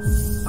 Podcast.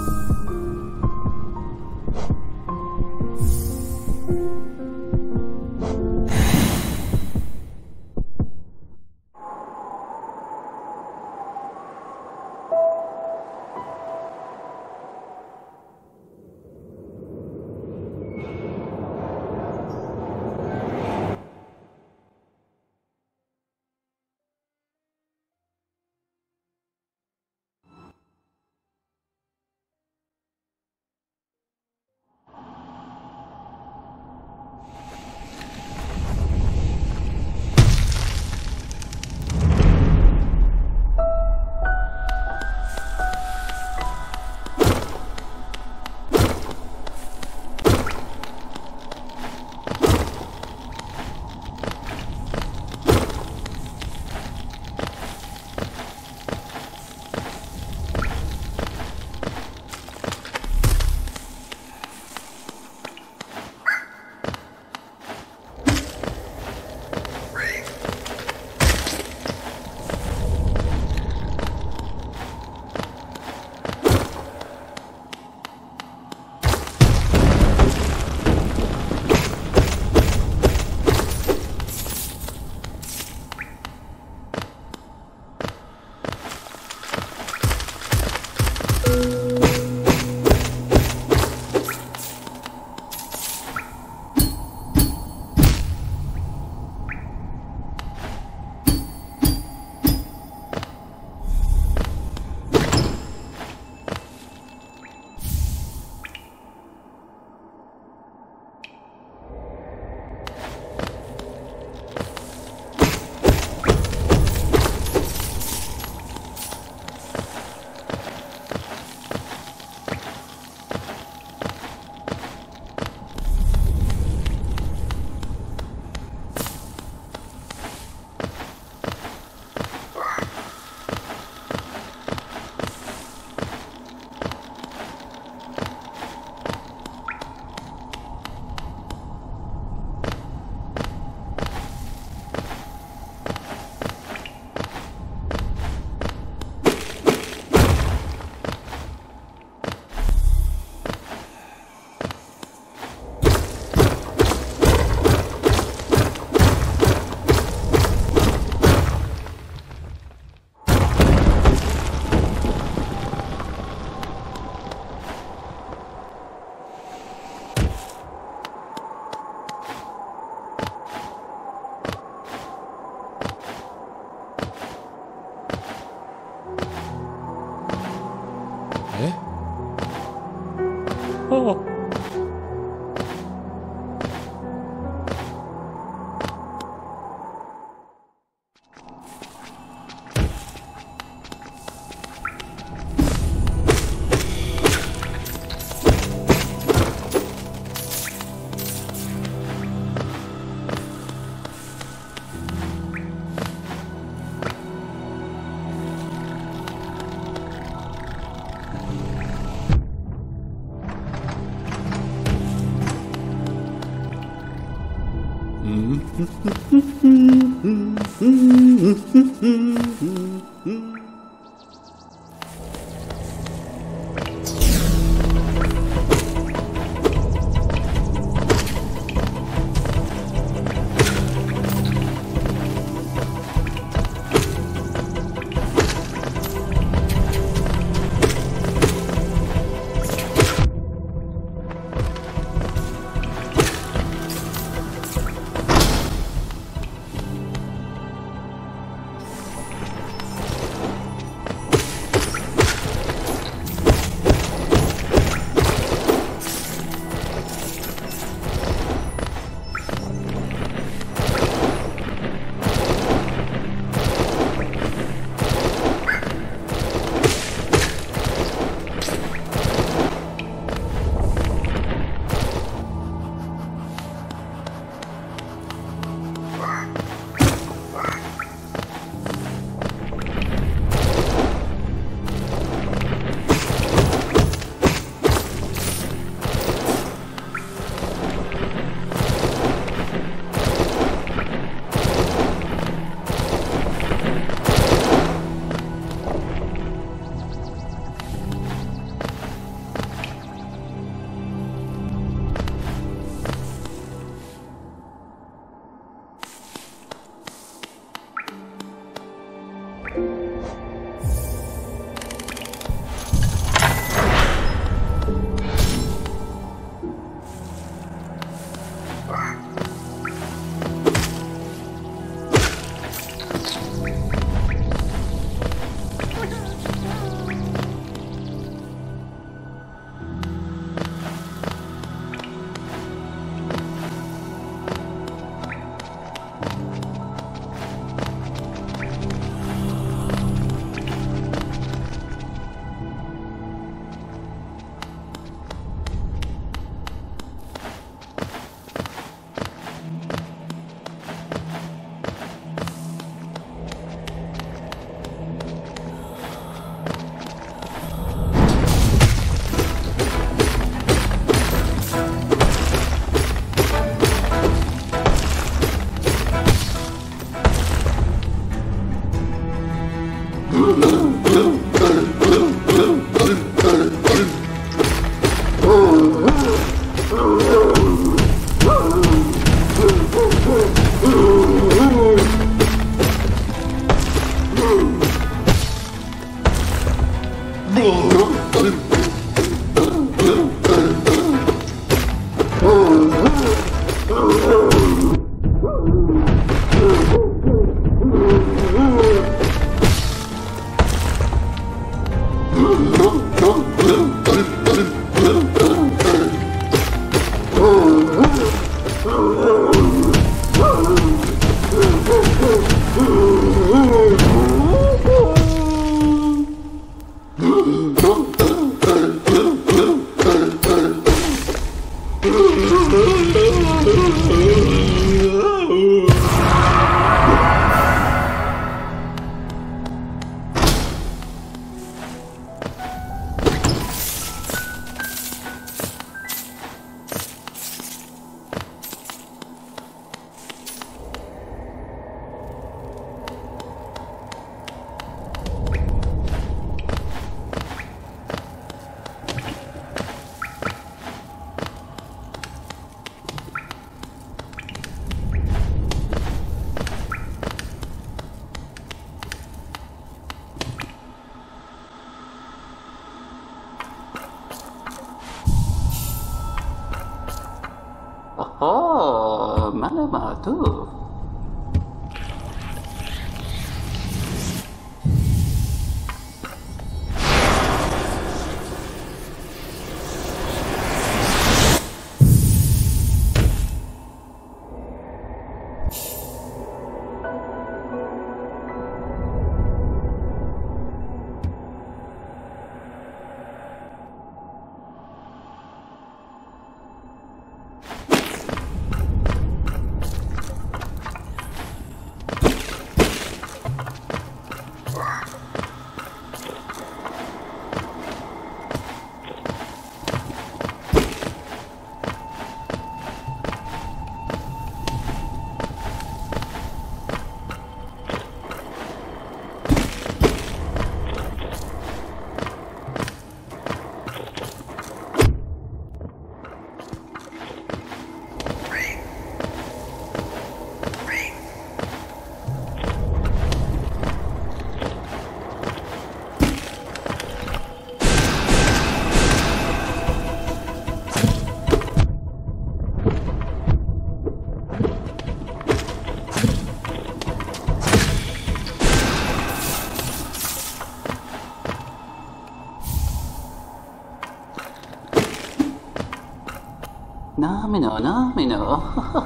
Namino, namino.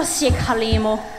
Prosjek Halimo.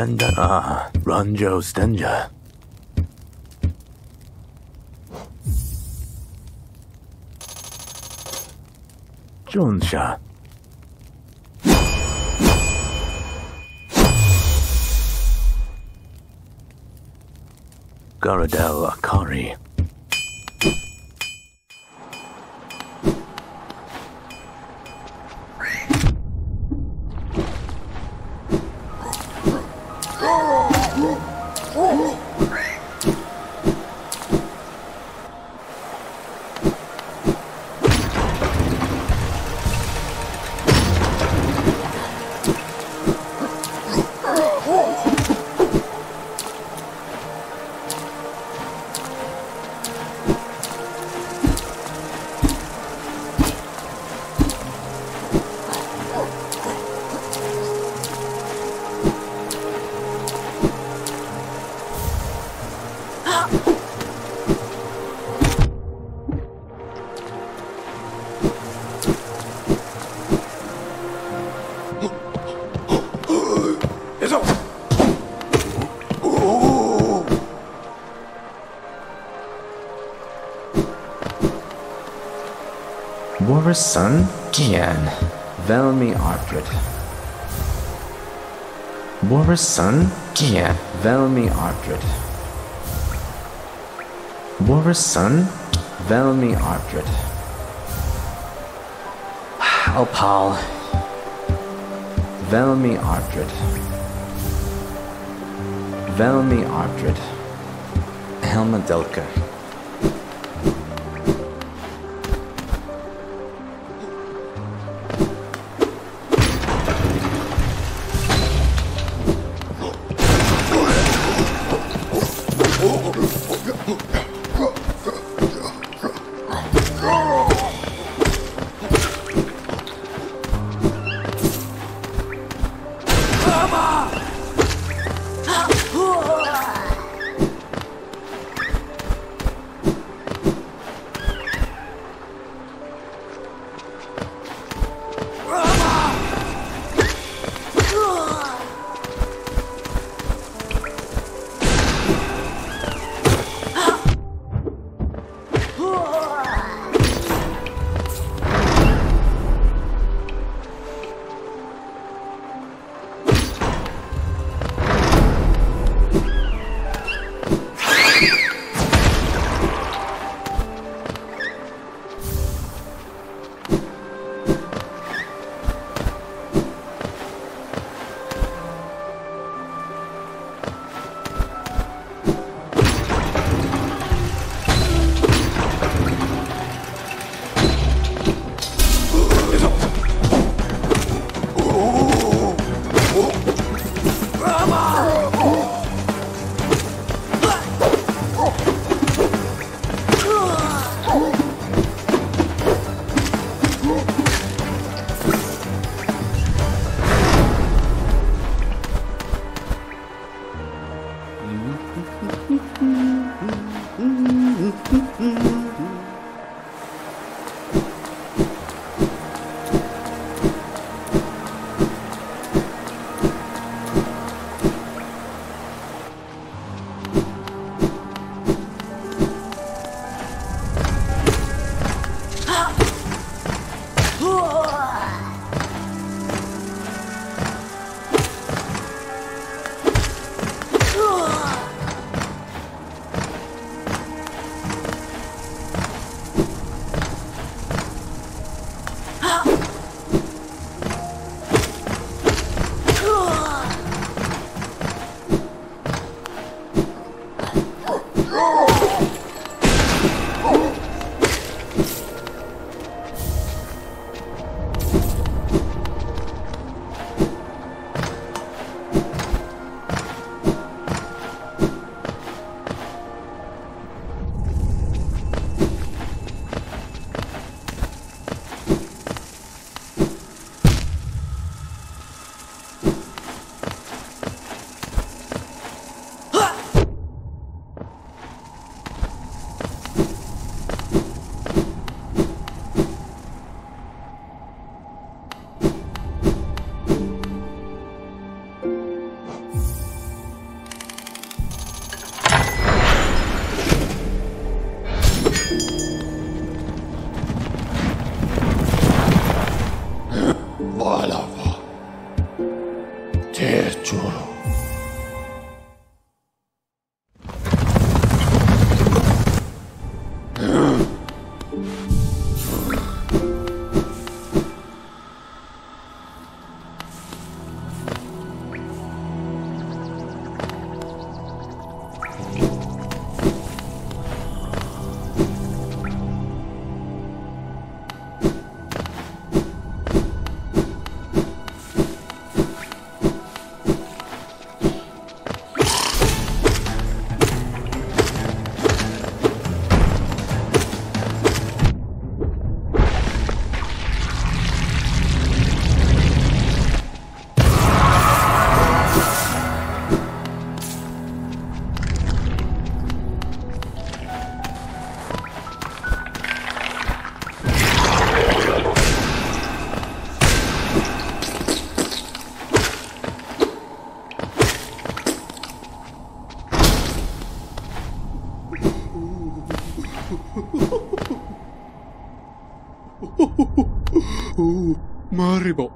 Fenda Ah, Ranjo Stenja. Jonsha. Garadel Akari. Boris' son, Gian, Velmi Ardred. Boris' son, Gian, Velmi Ardred. Boris' son, Velmi Ardred. Opal. Velmi Ardred. Velmi Ardred. Helma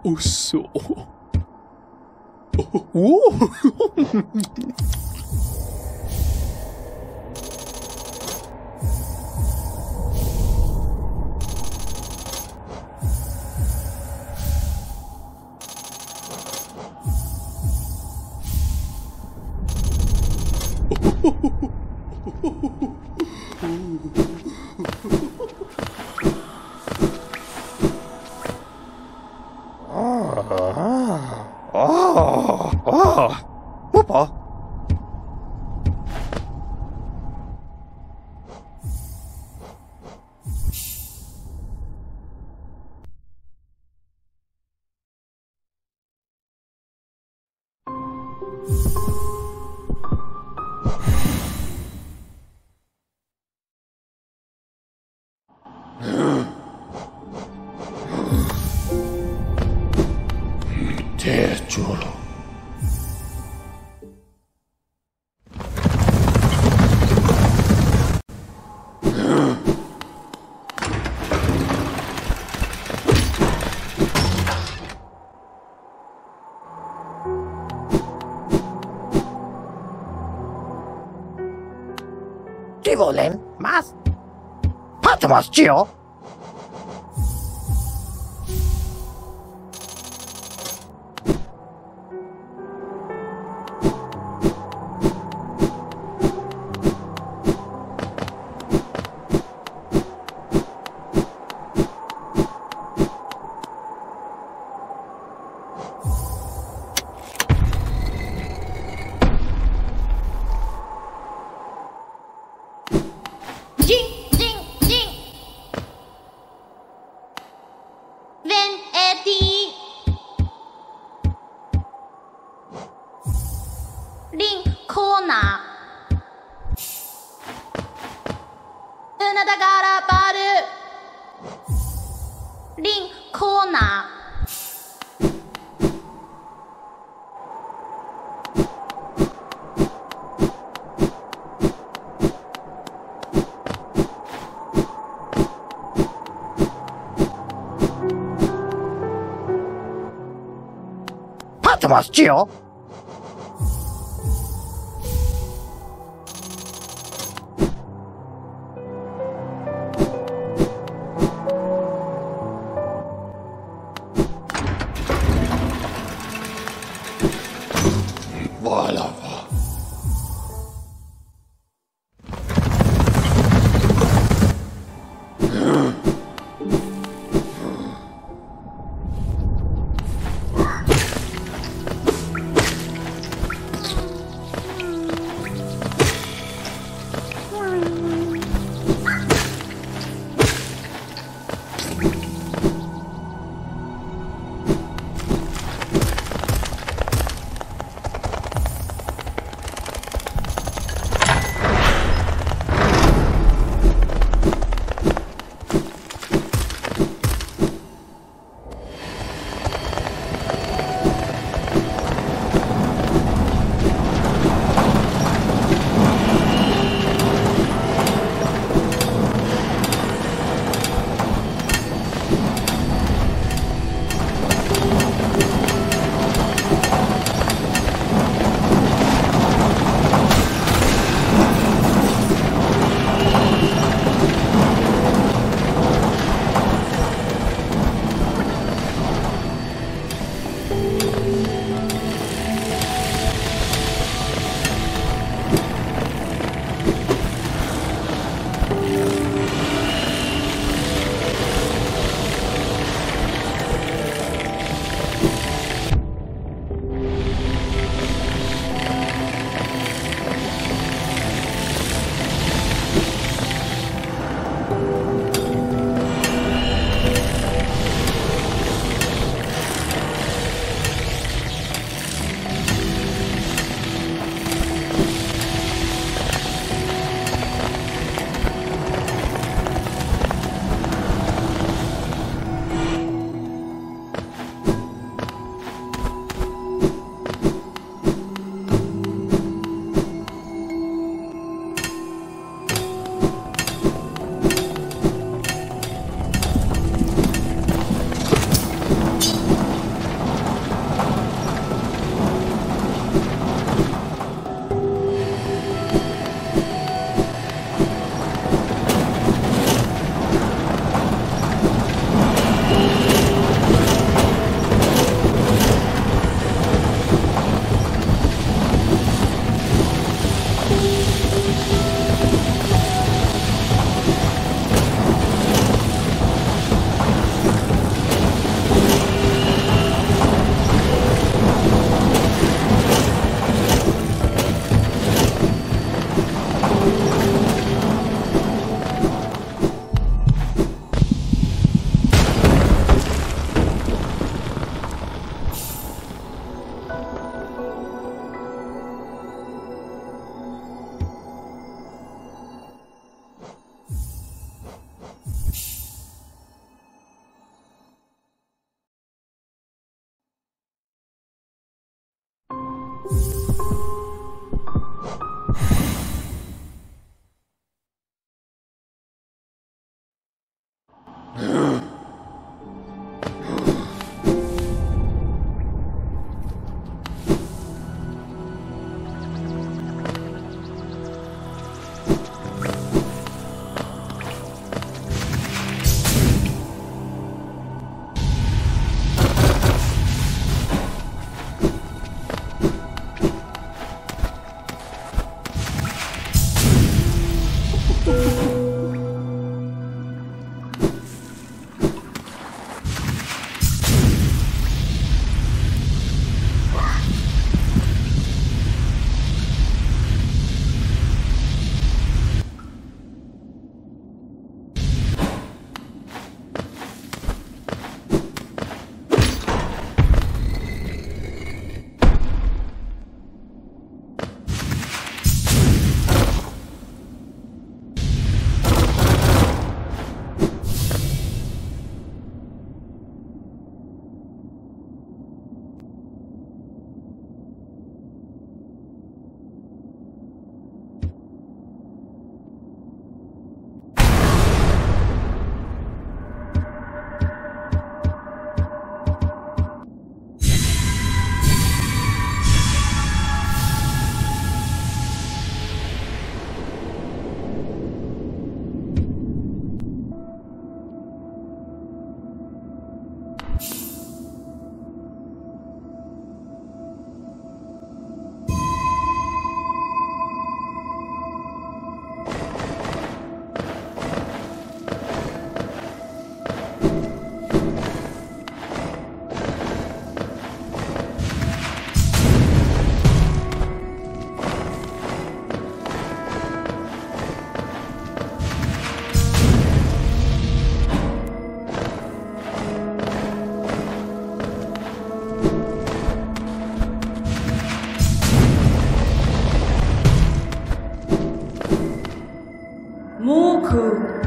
おっそ。おお Oh, 啊啊啊，我跑。ってますちよ。我操！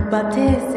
Ku Batese.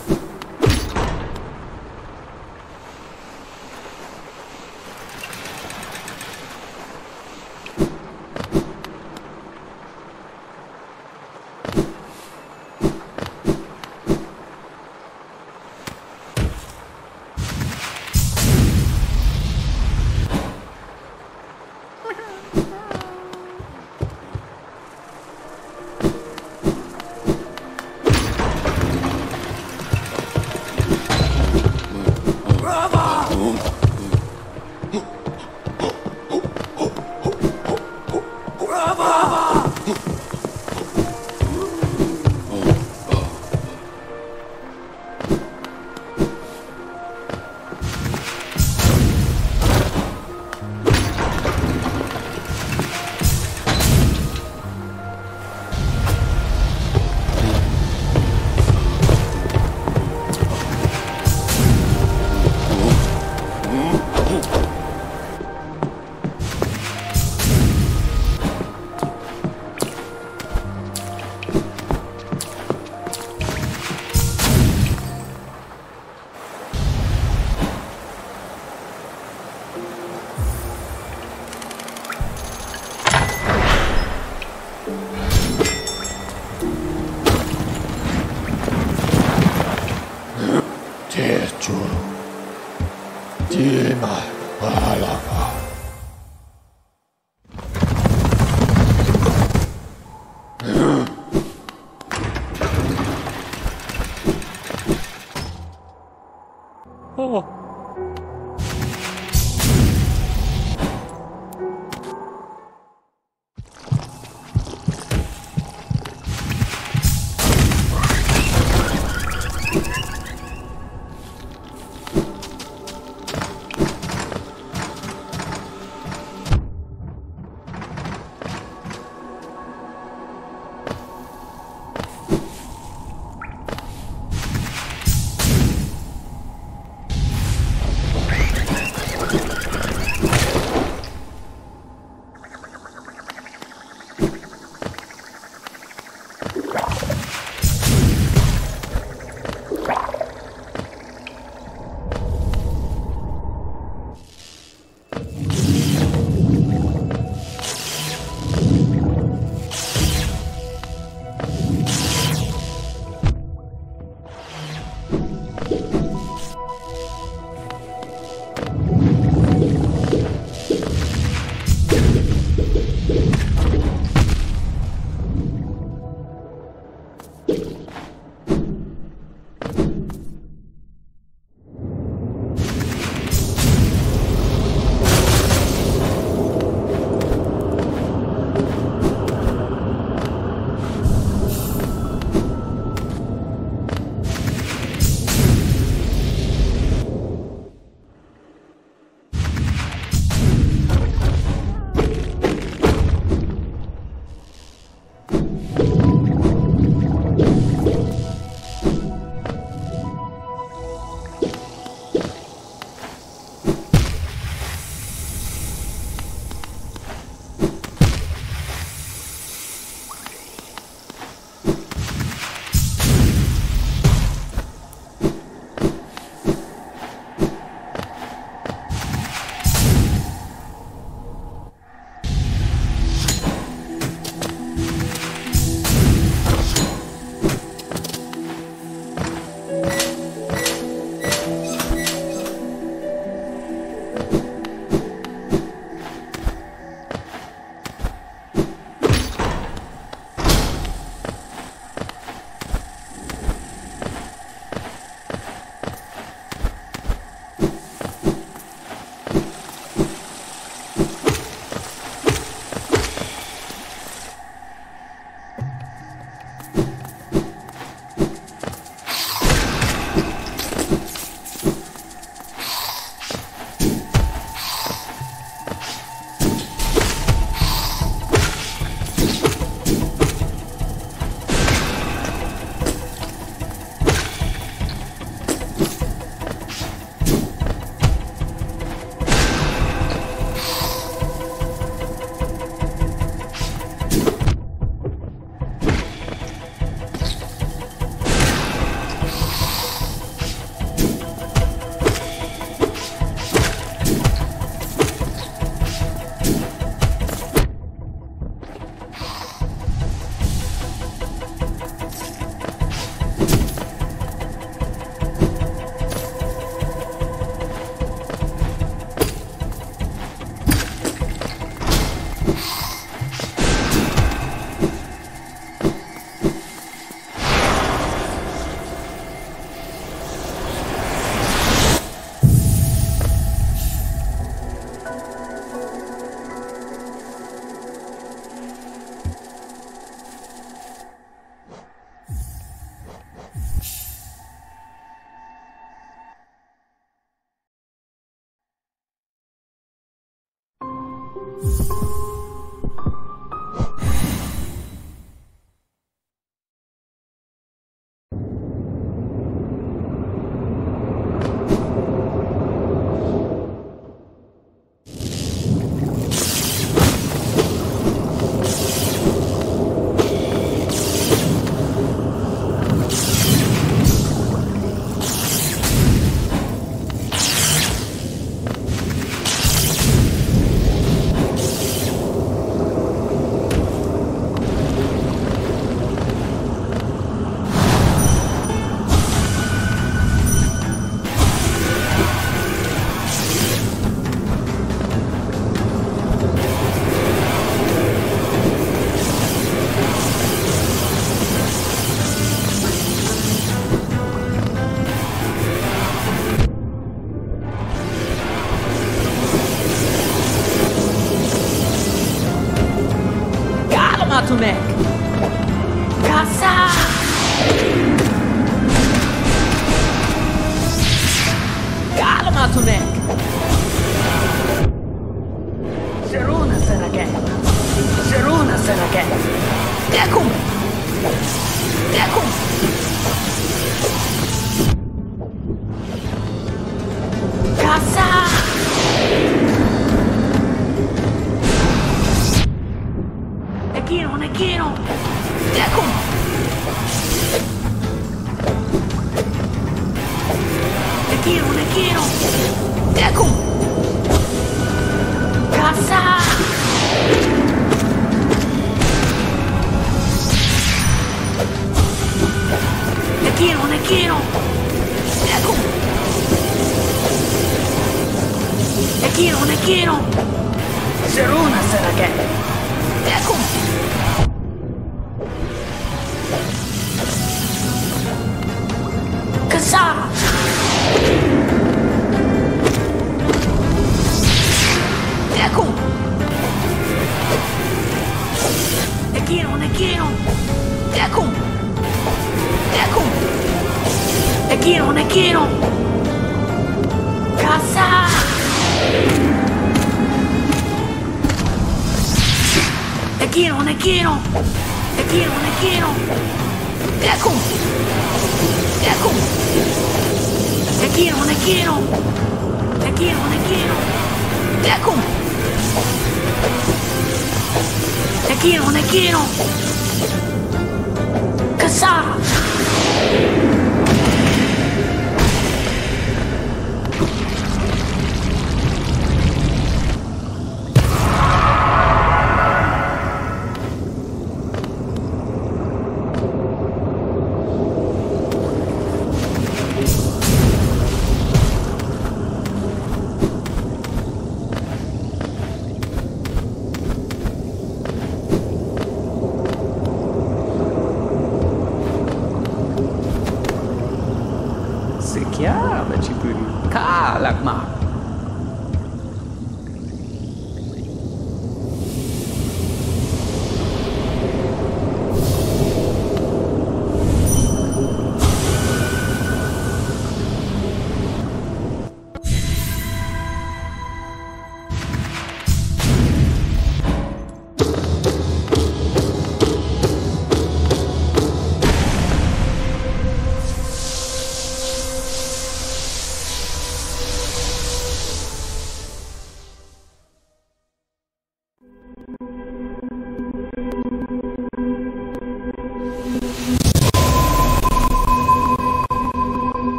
Kasa!